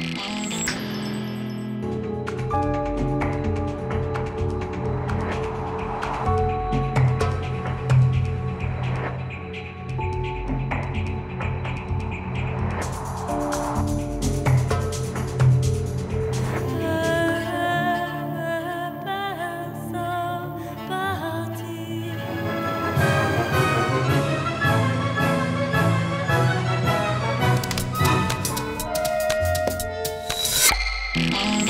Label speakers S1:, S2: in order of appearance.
S1: Música Um.